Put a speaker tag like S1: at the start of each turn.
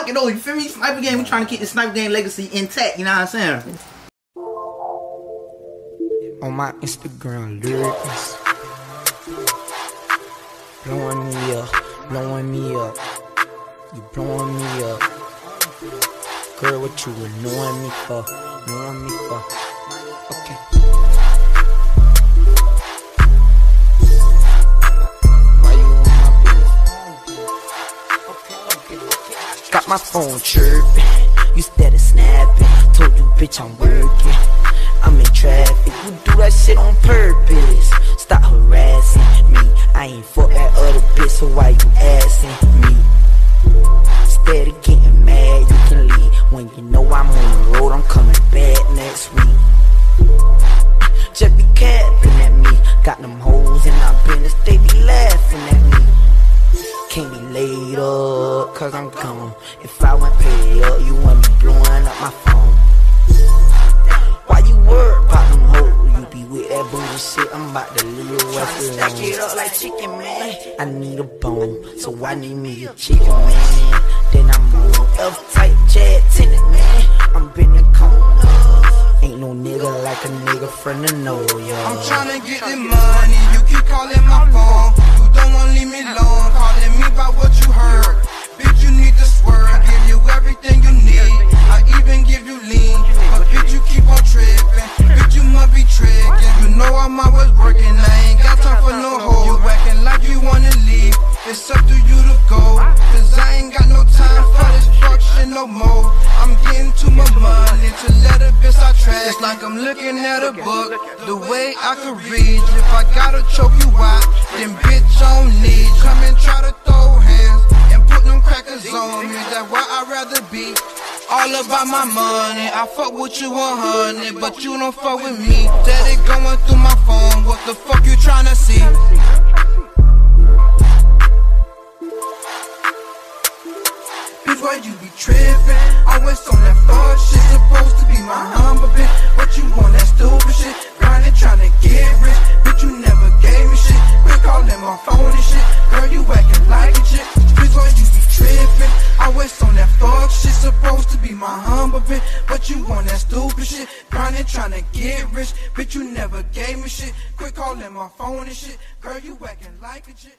S1: fuck it though. You feel me? Sniper Gang. We trying to keep the Sniper Gang legacy intact. You know what I'm saying?
S2: On my Instagram lyrics, blowing me up, blowing me up. You blowing me up. Girl, what you annoying me for? Annoying me for? Okay. My phone chirping, you steady snapping. Told you, bitch, I'm working. I'm in traffic, you do that shit on purpose. Stop harassing me. I ain't fuck that other bitch, so why you asking me? Steady getting mad, you can leave. When you know I'm on the road, I'm coming back next week. Laid up, cause I'm gone. If I went pay up, you wouldn't be blowing up my phone. Why you worried about them hoes? You be with that booty shit, I'm about to leave your ass alone. Stack it up like chicken, man. I need a bone, so I need me a chicken, man. Then I'm on F-type jet tenant, man. I'm been the corner. Ain't no nigga like a nigga friend to know, yo.
S3: I'm tryna get the money, you keep no more. I'm getting to my money to let a bitch I trash. It's like I'm looking at a book, the way I could read. If I gotta choke you out, then bitch I don't need. you. Come and try to throw hands and put them crackers on me. That's why I'd rather be. All about my money, I fuck with you 100, but you don't fuck with me. Steady going through my phone, what the fuck you tryna see? Be? Always on that fuck shit, supposed to be my humble bitch. But you want that stupid shit, grinding, tryna get rich. Bitch, you never gave me shit. Quit calling my phone and shit. Girl, you acting like a chick. Bitch, why you be trippin'? Always on that fuck shit, supposed to be my humble bitch. But you on that stupid shit, grinding, tryna get rich. Bitch, you never gave me shit. Quit calling my phone and shit. Girl, you acting like a chick.